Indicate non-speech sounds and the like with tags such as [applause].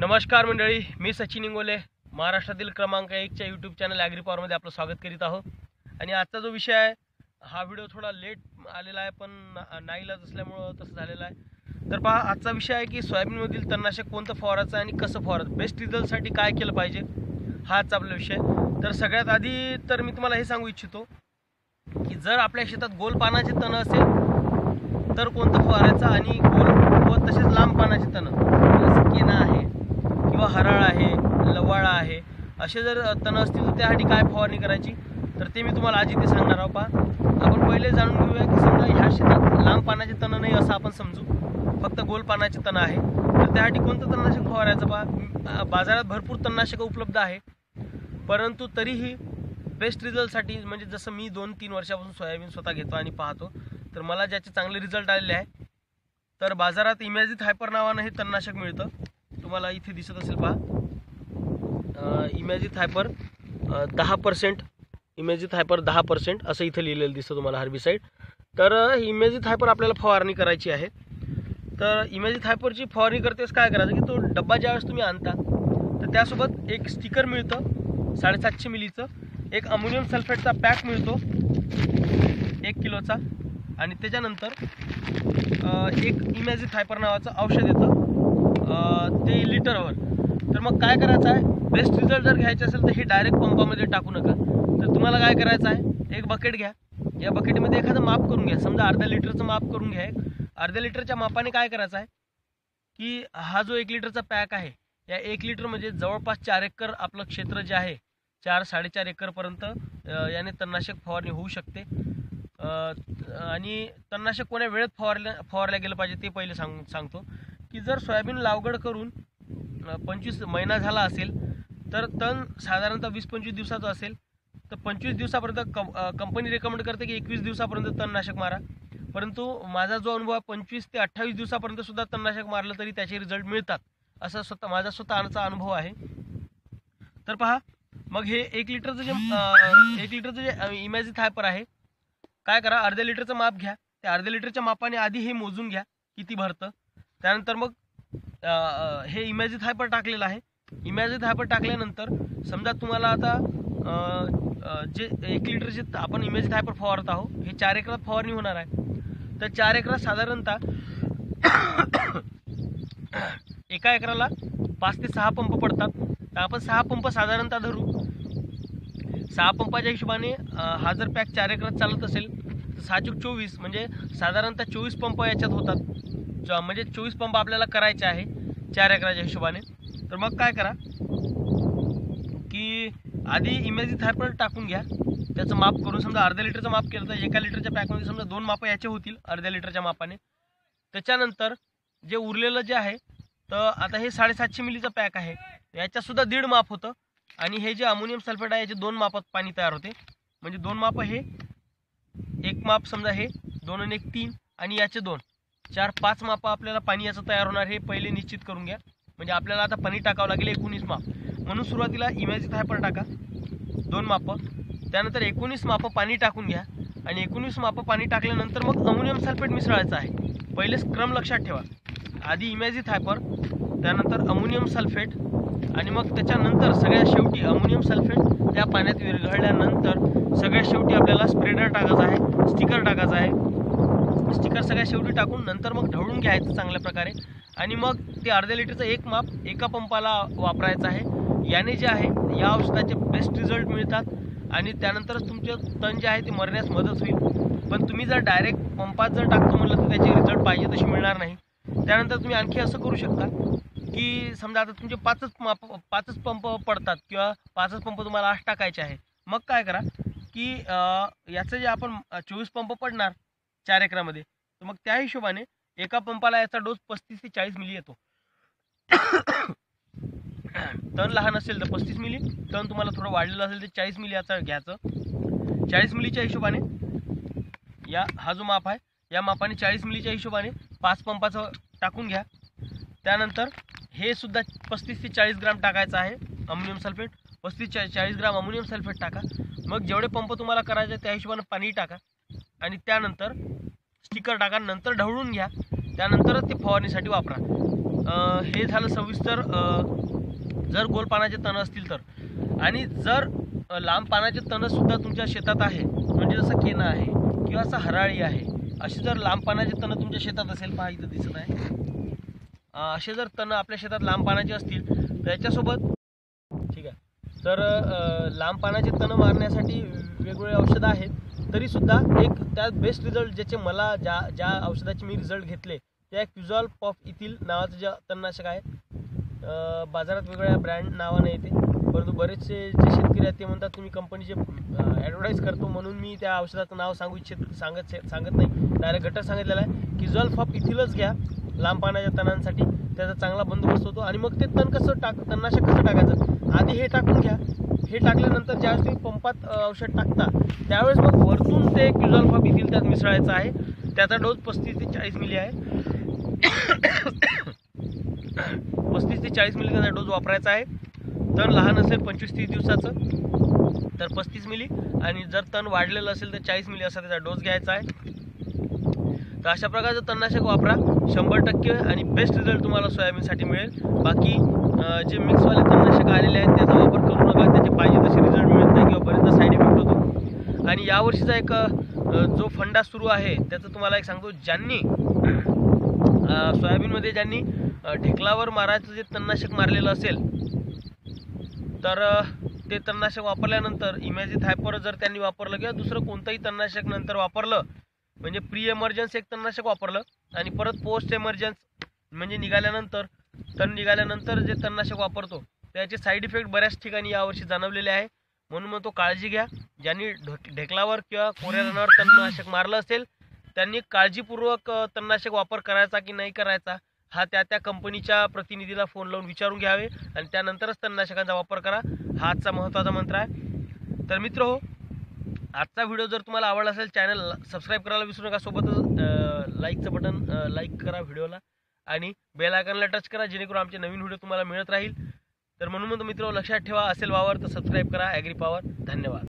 नमस्कार मंडळी मी सचिन इंगोले महाराष्ट्रातील क्रमांक एकच्या यूट्यूब चॅनल ॲग्रीपॉवरमध्ये आपलं स्वागत करीत आहोत. आणि आजचा जो विषय आहे हा व्हिडिओ थोडा लेट आलेला आहे पण नाईलाज असल्यामुळं तसं झालेलं आहे. तर पहा आजचा विषय आहे की सोयाबीनमधील तणनाशक कोणतं फवारायचं आणि कसं फवारायचं? बेस्ट रिझल्टसाठी काय केलं पाहिजे? हा आजचा आपला विषय तर सगळ्यात आधी तर मी तुम्हाला हे सांगू इच्छितो की जर आपल्या शेतात गोल पानाचे तण असेल तर कोणतं फवारायचं आणि गोल व तसेच लांब पानाचे तण जसं केना आहे किंवा हराळ आहे लवाळा आहे असे जर तण असतील तर त्यासाठी काय फवारणी करायची? तर ते मी तुम्हाला आज इथे सांगणार आहोत पहा. आपण पहिले जाणून घेऊया की समजा ह्या शेतात लांब पानाचे तण नाही असं आपण समजू. फक्त गोल पानाचे तण आहे. तर त्यासाठी कोणतं तणनाशक फवारायचं पहा? बाजारात भरपूर तणनाशकं उपलब्ध आहे. परंतु तरीही बेस्ट रिझल्टसाठी म्हणजे जसं मी दोन तीन वर्षापासून सोयाबीन स्वतः घेतो आणि पाहतो तर मला ज्याचे चांगले रिझल्ट आलेले आहे तर बाजारात इमॅजित हायपर नावानं हे तणनाशक मिळतं. तुम्हाला इथे दिसत असेल पहा. इमॅजित हायपर दहा पर्सेंट इमॅजित हायपर दहा पर्सेंट असं इथं लिहिलेलं दिसतं तुम्हाला हर्बिसाईड तर इमॅजित हायपर आपल्याला फवारणी करायची आहे. तर इमॅजित हायपरची फवारणी करतेस काय करायचं की तो डब्बा ज्यावेळेस तुम्ही आणता तर त्यासोबत एक स्टिकर मिळतं साडेसातशे मिलीचं. एक अमोनियम सल्फेटचा पॅक मिळतो एक किलोचा. आणि त्याच्यानंतर एक इमॅजित हायपर नावाचं औषध येतं ते लिटरवर. तर मग काय करायचं आहे? बेस्ट रिझल्ट जर घ्यायचे असेल तर हे डायरेक्ट पंपामध्ये टाकू नका. तर तुम्हाला काय करायचं आहे? एक बकेट घ्या. या बकेटमध्ये एखादं माप करून घ्या. समजा अर्ध्या लिटरचं माप करून घ्या एक. अर्ध्या लिटरच्या मापाने काय करायचं आहे? की हा जो एक लिटरचा पॅक आहे या एक लिटर म्हणजे जवळपास चार एकर आपलं क्षेत्र जे आहे चार साडेचार एकरपर्यंत याने तणनाशक फवारणी होऊ शकते. आणि तणनाशक कोण्या वेळेत फवारल्या फवारल्या गेलं पाहिजे ते पहिले सांग सांगतो. की जर सोयाबीन लावगड करून पंचवीस महिना झाला असेल तर तण साधारणतः वीस पंचवीस दिवसाचं असेल. तर पंचवीस दिवसापर्यंत कं कंपनी रेकमेंड करते की एकवीस दिवसापर्यंत तणनाशक मारा. परंतु माझा जो अनुभव आहे पंचवीस ते अठ्ठावीस दिवसापर्यंत सुद्धा तणनाशक मारलं तरी त्याचे रिझल्ट मिळतात. असा स्वतः माझा स्वतःचा अनुभव आहे. तर पहा मग हे एक लिटरचं जे एक लिटरचं जे इमॅजिक हायपर आहे काय करा अर्ध्या लिटरचं माप घ्या. त्या अर्ध्या लिटरच्या मापाने आधी हे मोजून घ्या किती भरतं. त्यानंतर मग हे इमॅजिक हायपर टाकलेलं आहे. इमॅजिन हायपर टाकल्यानंतर समजा तुम्हाला आता जे एक लिटरचे आपण इमॅजिन हायपर फवारत आहोत हे चार एकरात फवारणी होणार आहे. तर चार एकरात साधारणतः [coughs] एका एकराला पाच ते सहा पंप पडतात. तर आपण सहा पंप साधारणतः धरू. सहा पंपाच्या हिशोबाने हा जर पॅक चार एकरात चालत असेल तर सहाचूक चोवीस म्हणजे साधारणतः चोवीस पंप याच्यात होतात. म्हणजे चोवीस पंप आपल्याला करायचे आहे चार एकराच्या हिशोबाने. तर मग काय करा? की आधी इमॅजिक हायपर टाकून घ्या. त्याचं माप करून समजा अर्ध्या लिटरचं माप केलं तर एका लिटरच्या पॅकमध्ये समजा दोन मापं याचे होतील अर्ध्या लिटरच्या मापाने. त्याच्यानंतर जे उरलेलं जे आहे तर आता हे साडेसातशे मिलीचं पॅक आहे. याच्यातसुद्धा दीड माप होतं. आणि हे जे अमोनियम सल्फेट आहे याचे दोन मापात पाणी तयार होते. म्हणजे दोन माप हे एक माप समजा हे दोन आणि एक तीन आणि याचे दोन. चार पाच मापं आपल्याला पाणी याचं तयार होणार हे पहिले निश्चित करून घ्या. म्हणजे आपल्याला आता पाणी टाकावं लागेल एकोणीस माप. म्हणून सुरुवातीला इमॅजिक हायपर टाका. दोन मापं. त्यानंतर एकोणीस मापं पाणी टाकून घ्या. आणि एकोणीस मापं पाणी टाकल्यानंतर मग अमोनियम सल्फेट मिसळायचं आहे. पहिलेच क्रम लक्षात ठेवा. आधी इमॅजिक हायपर त्यानंतर अमोनियम सल्फेट. आणि मग त्याच्यानंतर सगळ्या शेवटी अमोनियम सल्फेट त्या पाण्यात विरघळल्यानंतर सगळ्या शेवटी आपल्याला स्प्रेडर टाकायचा आहे स्टिकर टाकायचा आहे. स्टिकर सगळ्या शेवटी टाकून नंतर मग ढवळून घ्यायचं चांगल्या प्रकारे. आणि मग ते अर्ध्या लिटरचं एक माप एका पंपाला वापरायचं आहे. याने जे आहे या औषधाचे बेस्ट रिझल्ट मिळतात. आणि त्यानंतरच तुमचे तण जे आहे ते मरण्यास मदत होईल. पण तुम्ही जर डायरेक्ट पंपात जर टाकतो म्हटलं तर त्याचे रिझल्ट पाहिजे तशी मिळणार नाही. त्यानंतर तुम्ही आणखी असं करू शकता की समजा आता तुमचे पाचच माप पाचच पंप पडतात किंवा पाचच पंप तुम्हाला आठ टाकायचे आहे मग काय करा की याचं जे आपण चोवीस पंप पडणार चार एकरामध्ये. तर मग त्या हिशोबाने एका पंपाला याचा डोस पस्तीस ते चाळीस मिली येतो. तण लहान असेल तर पस्तीस मिली तण तुम्हाला थोडं वाढलेलं असेल तर चाळीस मिली याचा घ्यायचं. चाळीस मिलीच्या हिशोबाने या हा जो माप आहे या मापाने चाळीस मिलीच्या हिशोबाने पाच पंपाचं टाकून घ्या. त्यानंतर हे सुद्धा पस्तीस ते चाळीस ग्राम टाकायचं आहे अमोनियम सल्फेट. पस्तीस चाळीस ग्राम अमोनियम सल्फेट टाका. मग जेवढे पंप तुम्हाला करायचे त्या हिशोबाने पाणी टाका. आणि त्यानंतर स्टिकर टाका नंतर ढवळून घ्या. त्यानंतरच ते फवारणीसाठी वापरा. हे झालं सविस्तर जर गोल पानाचे तण असतील तर. आणि जर लांब पानाचे तणसुद्धा तुमच्या शेतात आहे म्हणजे जसं केना आहे किंवा असं हराळी आहे अशी जर लांब पानाचे तणं तुमच्या शेतात असेल पहा इथं दिसत आहे. असे जर तणं आपल्या शेतात लांब पानाचे असतील तर याच्यासोबत ठीक आहे. तर लांब पानाचे तणं मारण्यासाठी वेगवेगळे औषधं आहेत. तरीसुद्धा एक त्यात बेस्ट रिझल्ट ज्याचे मला ज्या ज्या औषधाचे मी रिझल्ट घेतले त्या क्युझॉल पॉफ इथील नावाचं जे तणनाशक आहे बाजारात वेगवेगळ्या ब्रँड नावाने येते. परंतु बरेचसे जे शेतकरी आहेत ते म्हणतात तुम्ही कंपनीचे ॲडव्हर्टाईज करतो म्हणून मी त्या औषधाचं नाव सांगू इच्छित सांगत सांगत नाही. डायरेक्ट घटक सांगितलेला आहे. किझॉल फॉप इथीलच घ्या लांब पानाच्या तणांसाठी. त्याचा चांगला बंदोबस्त होतो आणि मग ते तण कसं टाक तणनाशक कसं टाकायचं? आधी हे टाकून घ्या. हे टाकल्यानंतर ज्यावेळेस तुम्ही पंपात औषध टाकता त्यावेळेस मग वरतून ते क्युझॉल्फा फॉप त्यात मिसळायचं आहे. त्याचा डोस पस्तीस ते चाळीस मिली आहे. [coughs] पस्तीस ते चाळीस मिली त्याचा डोस वापरायचा आहे. तण लहान असेल पंचवीस तीस दिवसाचं तर पस्तीस मिली. आणि जर तण वाढलेलं असेल तर चाळीस मिली असा त्याचा डोस घ्यायचा आहे. तर अशा प्रकारचं तणनाशक वापरा. शंभर टक्के आणि बेस्ट रिझल्ट तुम्हाला सोयाबीनसाठी मिळेल. बाकी जे मिक्सवाले तणनाशक आलेले आहेत त्याचा वापर करू नका. त्याचे पाहिजे तसे रिझल्ट मिळत नाही किंवा बरेचदा साईड इफेक्ट होतो. आणि यावर्षीचा एक जो फंडा सुरू आहे त्याचं तुम्हाला एक सांगतो. ज्यांनी सोयाबीनमध्ये ज्यांनी ढेकलावर मारायचं जे तणनाशक मारलेलं असेल तर ते तणनाशक वापरल्यानंतर इमॅजिन थायपर जर त्यांनी वापरलं किंवा दुसरं कोणतंही तणनाशक नंतर वापरलं म्हणजे प्री एमर्जन्स एक तणनाशक वापरलं आणि परत पोस्ट एमर्जन्स म्हणजे निघाल्यानंतर तण निघाल्यानंतर जे तणनाशक वापरतो त्याचे साईड इफेक्ट बऱ्याच ठिकाणी यावर्षी जाणवलेले आहे. म्हणून मग तो काळजी घ्या. ज्यांनी ढेकलावर किंवा कोऱ्या रणावर तणनाशक मारलं असेल त्यांनी काळजीपूर्वक तणनाशक वापर करायचा की नाही करायचा हा त्या त्या कंपनीच्या प्रतिनिधीला फोन लावून विचारून घ्यावे आणि त्यानंतरच तणनाशकांचा वापर करा. हा आजचा महत्त्वाचा मंत्र आहे. तर मित्र हो आजचा व्हिडिओ जर तुम्हाला आवडला असेल चॅनल सबस्क्राईब करायला विसरू नका. सोबतच लाईकचं बटन लाईक करा व्हिडिओला. आणि बेल आयकॉनला टच करा जेणेकरून आमचे नवीन व्हिडिओ तुम्हाला मिळत राहील. तर म्हणून म्हणतो मित्र लक्षात ठेवा असेल वावर तर सबस्क्राईब करा ॲग्री पॉवर धन्यवाद.